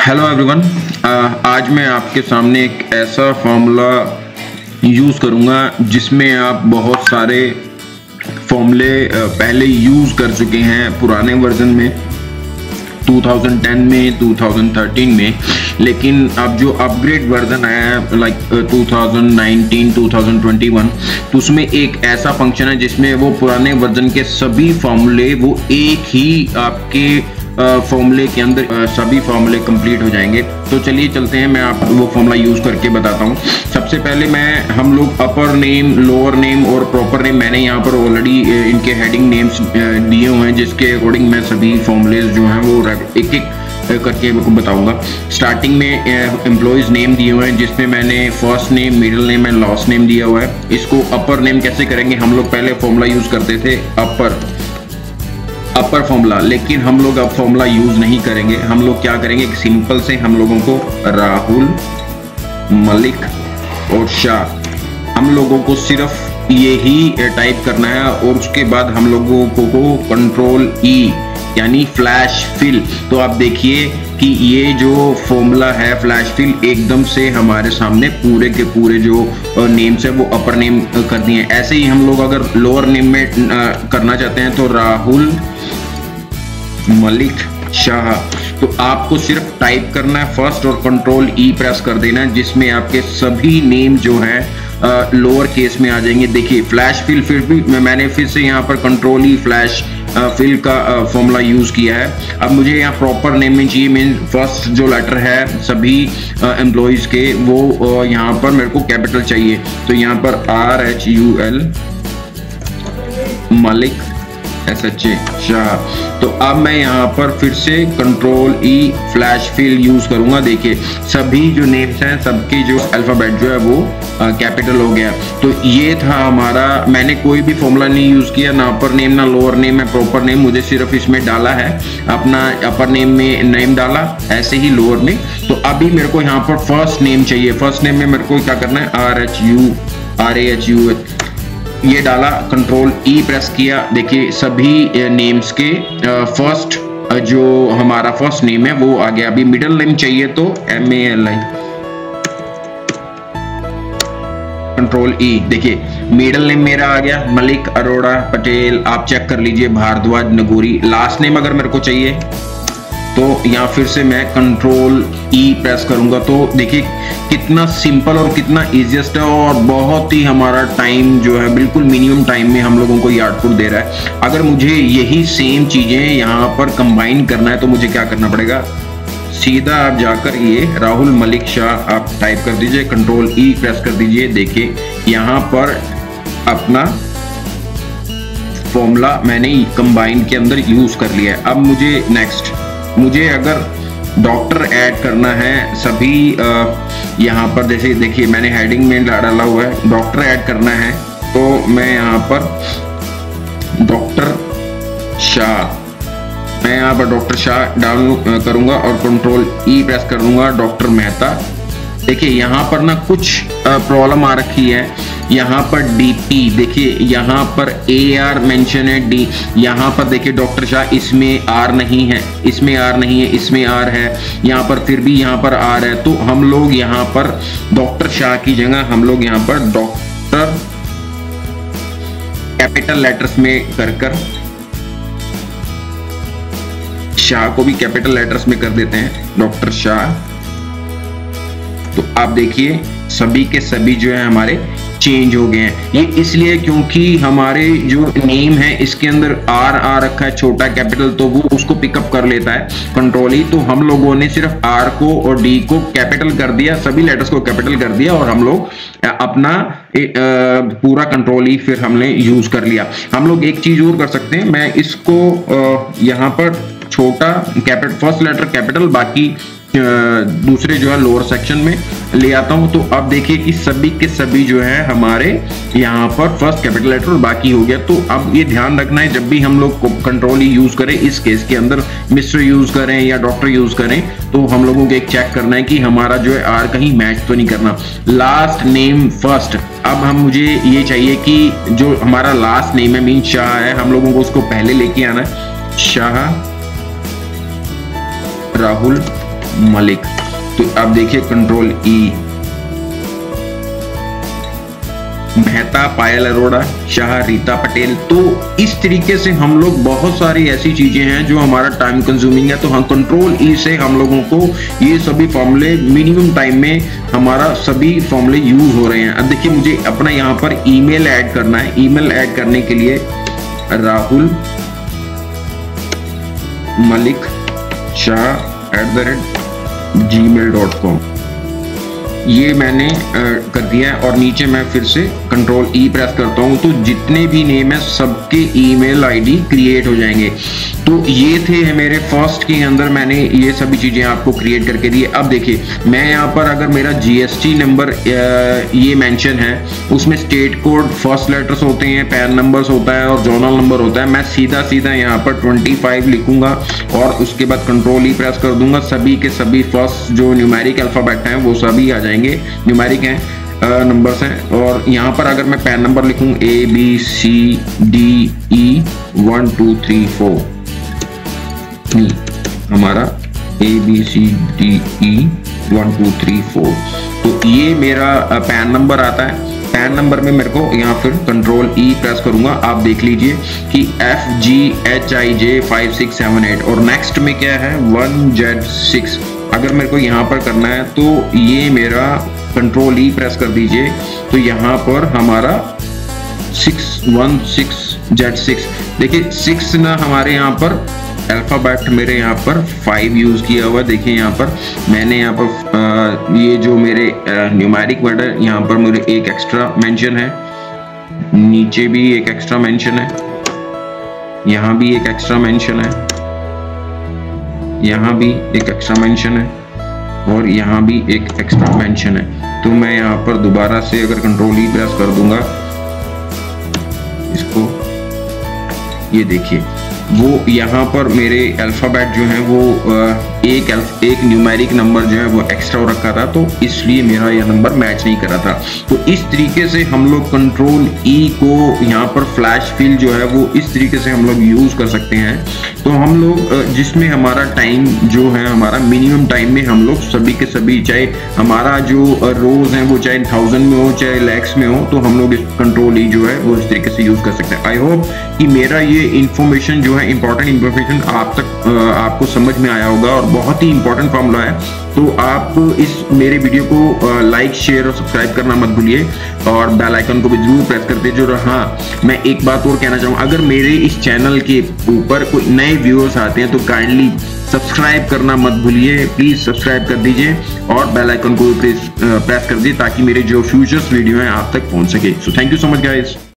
Hello everyone आज मैं आपके सामने एक ऐसा फॉर्मूला यूज़ करूँगा जिसमें आप बहुत सारे फॉर्मूले पहले यूज़ कर चुके हैं पुराने वर्जन में 2010 में 2013 में। लेकिन अब जो अपग्रेड वर्जन आया है लाइक 2019 2021 तो उसमें एक ऐसा फ़ंक्शन है जिसमें वो पुराने वर्जन के सभी फॉर्मूले वो एक ही आपके फॉर्मूले के अंदर सभी फॉर्मूले कंप्लीट हो जाएँगे। तो चलिए चलते हैं, मैं आप वो फॉर्मूला यूज़ करके बताता हूँ। सबसे पहले मैं, हम लोग अपर नेम लोअर नेम और प्रॉपर नेम मैंने यहाँ पर ऑलरेडी इनके हेडिंग नेम्स दिए हुए हैं, जिसके अकॉर्डिंग मैं सभी फॉर्मूलेज जो हैं वो एक एक करके बताऊँगा। स्टार्टिंग में एम्प्लॉयज़ नेम दिए हुए हैं, जिसमें मैंने first name middle name and last name दिया हुआ है। इसको अपर नेम कैसे करेंगे, हम लोग पहले फॉर्मूला यूज़ करते थे अपर अपर फॉर्मूला लेकिन हम लोग अब फॉर्मूला यूज़ नहीं करेंगे। हम लोग क्या करेंगे? एक सिंपल से हम लोगों को राहुल मलिक और शाह। हम लोगों को सिर्फ़ ये ही टाइप करना है और उसके बाद हम लोगों को, को कंट्रोल ई यानी फ्लैश फिल तो आप देखिए कि ये जो फॉर्मूला है फ्लैश फिल एकदम से हमारे सामने पूरे के पूरे जो नेम्स है, वो अपर नेम कर दिए ऐसे ही हम लोग अगर लोअर नेम में करना चाहते हैं तो राहुल मलिक शाह। तो आपको सिर्फ़ टाइप करना है फ़र्स्ट और कंट्रोल ई प्रेस कर देना है, जिसमें आपके सभी नेम जो है लोअर केस में आ जाएँगे। देखिए फ्लैश फिल फिर भी मैंने फिर से यहाँ पर कंट्रोल ई फ्लैश फिल का फॉर्मूला यूज़ किया है। अब मुझे यहाँ प्रॉपर नेम में चाहिए मीन फ़र्स्ट जो लेटर है सभी एम्प्लॉयज़ के, वो यहाँ पर मेरे को कैपिटल चाहिए। तो यहाँ पर R H U L Malik S H A Shah तो अब मैं यहाँ पर फिर से control E flash fill use करूँगा। देखिए, सभी जो नेम्स हैं, सबके जो अल्फ़ाबेट जो है वो कैपिटल हो गया। तो ये था हमारा, मैंने कोई भी फॉर्मूला नहीं यूज़ किया, ना अपर नेम ना लोअर नेम है प्रॉपर नेम मुझे सिर्फ़ इसमें डाला है। अपना अपर नेम में नेम डाला, ऐसे ही लोअर में। तो अभी मेरे को यहाँ पर फ़र्स्ट नेम चाहिए। फ़र्स्ट नेम में मेरे को क्या करना है? R H U R A H U ये डाला कंट्रोल ई प्रेस किया। देखिए, सभी नेम्स के फ़र्स्ट जो हमारा फ़र्स्ट नेम है, वो आ गया। अभी मिडिल नेम चाहिए तो M A L I control E देखिए मिडिल नेम मेरा आ गया। मलिक, अरोड़ा, पटेल, आप चेक कर लीजिए, भारद्वाज, नगोरी। लास्ट नेम अगर मेरे को चाहिए तो यहाँ फिर से मैं कंट्रोल ई प्रेस करूँगा। तो देखिए, कितना सिंपल और कितना इजिएस्ट है और बहुत ही हमारा टाइम जो है, बिल्कुल मिनिमम टाइम में हम लोगों को ये आउटपुट दे रहा है। अगर मुझे यही सेम चीज़ें यहाँ पर कंबाइन करना है तो मुझे क्या करना पड़ेगा? सीधा आप जाकर ये राहुल मलिक शाह आप टाइप कर दीजिए कंट्रोल ई प्रेस कर दीजिए। देखिए, यहाँ पर अपना फॉर्मूला मैंने कंबाइन के अंदर यूज़ कर लिया है। अब मुझे नेक्स्ट मुझे अगर डॉक्टर ऐड करना है, सभी यहाँ पर जैसे देखिए, मैंने हेडिंग में डाला हुआ है डॉक्टर ऐड करना है तो मैं यहाँ पर डॉक्टर शाह मैं यहाँ पर डॉक्टर शाह डाउन करूँगा और कंट्रोल ई प्रेस कर दूँगा डॉक्टर मेहता। देखिए, यहाँ पर ना कुछ प्रॉब्लम आ रखी है। यहाँ पर डीपी देखिए, यहाँ पर ए आर मैंशन है डी यहाँ पर देखिए डॉक्टर शाह इसमें आर नहीं है, इसमें आर नहीं है, इसमें आर है, यहाँ पर फिर भी यहाँ पर आर है तो हम लोग यहाँ पर डॉक्टर शाह की जगह, हम लोग यहाँ पर डॉक्टर कैपिटल लेटर्स में कर कर शाह को भी कैपिटल लेटर्स में कर देते हैं डॉक्टर शाह तो आप देखिए, सभी के सभी जो है हमारे चेंज हो गए हैं। ये इसलिए क्योंकि हमारे जो नेम है इसके अंदर आर आ रखा है छोटा कैपिटल तो वो उसको पिकअप कर लेता है कंट्रोल ही। तो हम लोगों ने सिर्फ़ आर को और डी को कैपिटल कर दिया सभी लेटर्स को कैपिटल कर दिया और हम लोग अपना ए, आ, पूरा कंट्रोल ही फिर हमने यूज़ कर लिया। हम लोग एक चीज़ और कर सकते हैं मैं इसको यहाँ पर छोटा कैपिटल फ़र्स्ट लेटर कैपिटल बाकी दूसरे जो है लोअर सेक्शन में ले आता हूँ। तो अब देखिए कि सभी के सभी जो है हमारे यहाँ पर फ़र्स्ट कैपिटल लेटर और बाकी हो गया। तो अब ये ध्यान रखना है, जब भी हम लोग कंट्रोल यूज़ करें, इस केस के अंदर मिस्टर यूज़ करें या डॉक्टर यूज़ करें तो हम लोगों को एक चेक करना है कि हमारा जो है आर कहीं मैच तो नहीं करना। लास्ट नेम फ़र्स्ट अब हम मुझे ये चाहिए कि जो हमारा लास्ट नेम है मीन शाह है, हम लोगों को उसको पहले लेके आना है। शाह, राहुल। मलिक। तो आप देखिए कंट्रोल ई मेहता, पायल, अरोड़ा, शाह, रीता पटेल। तो इस तरीके से हम लोग बहुत सारी ऐसी चीज़ें हैं जो हमारा टाइम कंज्यूमिंग है। तो हम कंट्रोल ई से हम लोगों को ये सभी फॉर्मूले मिनिमम टाइम में हमारा सभी फॉर्मूले यूज़ हो रहे हैं। अब देखिए मुझे अपना यहाँ पर ईमेल ऐड करना है। ईमेल ऐड करने के लिए Rahul, Malik, Shah at the rate Gmail dot com ये मैंने कर दिया है और नीचे मैं फिर से कंट्रोल ई प्रेस करता हूँ। तो जितने भी नेम है, सबके ईमेल आईडी क्रिएट हो जाएँगे। तो ये थे मेरे फ़र्स्ट के अंदर मैंने ये सभी चीज़ें आपको क्रिएट करके दी। अब देखिए, मैं यहाँ पर अगर मेरा जीएसटी नंबर ये मेंशन है, उसमें स्टेट कोड फ़र्स्ट लेटर्स होते हैं पैन नंबर्स होता है और जोनल नंबर होता है। मैं सीधा सीधा यहाँ पर 25 लिखूँगा और उसके बाद कंट्रोल ई प्रेस कर दूँगा। सभी के सभी फ़र्स्ट जो न्यूमेरिक अल्फ़ाबेट हैं, वो सभी आ जाएँगे। न्यूमेरिक हैं नंबर्स हैं, और यहाँ पर अगर मैं पैन नंबर लिखूँ A B C D E one two three four हमारा A B C D E one two three four तो ये मेरा पैन नंबर आता है। पैन नंबर में मेरे को यहाँ फिर कंट्रोल ई प्रेस करूँगा। आप देख लीजिए कि F G H I J five six seven eight और नेक्स्ट में क्या है? वन जेड सिक्स अगर मेरे को यहाँ पर करना है तो ये मेरा कंट्रोल ई प्रेस कर दीजिए। तो यहाँ पर हमारा six one six Z six देखिए सिक्स ना हमारे यहाँ पर अल्फ़ाबेट मेरे यहाँ पर फाइव यूज़ किया हुआ देखिए यहाँ पर मैंने यहाँ पर आ, ये जो मेरे न्यूमेरिक वर्ड है यहाँ पर मेरे एक एक्स्ट्रा मेंशन है। नीचे भी एक एक्स्ट्रा मेंशन है। यहाँ भी एक एक्स्ट्रा मेंशन है। यहाँ भी एक एक्स्ट्रा मेंशन है और यहाँ भी एक एक्स्ट्रा मेंशन है। तो मैं यहाँ पर दोबारा से अगर कंट्रोल ही प्रेस कर दूँगा, इसको ये देखिए। वो यहाँ पर मेरे अल्फ़ाबेट जो है वो एक एक न्यूमेरिक नंबर जो है वो एक्स्ट्रा रखा था तो इसलिए मेरा यह नंबर मैच नहीं करा था। तो इस तरीके से हम लोग कंट्रोल ई e को यहाँ पर फ्लैश फिल जो है वो इस तरीके से हम लोग यूज़ कर सकते हैं। तो हम लोग जिसमें हमारा टाइम जो है, हमारा मिनिमम टाइम में हम लोग सभी के सभी, चाहे हमारा जो रोज है वो चाहे थाउज़ेंड में हो, चाहे लैक्स में हो तो हम लोग इस कंट्रोल ई जो है वो इस तरीके से यूज़ कर सकते हैं। आई होप कि मेरा ये इन्फॉर्मेशन जो है इंपॉर्टेंट इन्फॉर्मेशन आप तक आपको समझ में आया होगा और बहुत ही इंपॉर्टेंट फॉर्मूला है। तो आप इस मेरे वीडियो को लाइक शेयर और सब्सक्राइब करना मत भूलिए और बेल आइकन को भी ज़रूर प्रेस कर दीजिए। और हाँ मैं एक बात और कहना चाहूँगा, अगर मेरे इस चैनल के ऊपर कोई नए व्यूअर्स आते हैं तो काइंडली सब्सक्राइब करना मत भूलिए। प्लीज़ सब्सक्राइब कर दीजिए और बेल आइकन को प्रेस प्रेस कर दीजिए, ताकि मेरे जो फ्यूचर्स वीडियो हैं आप तक पहुँच सके। So thank you so much guys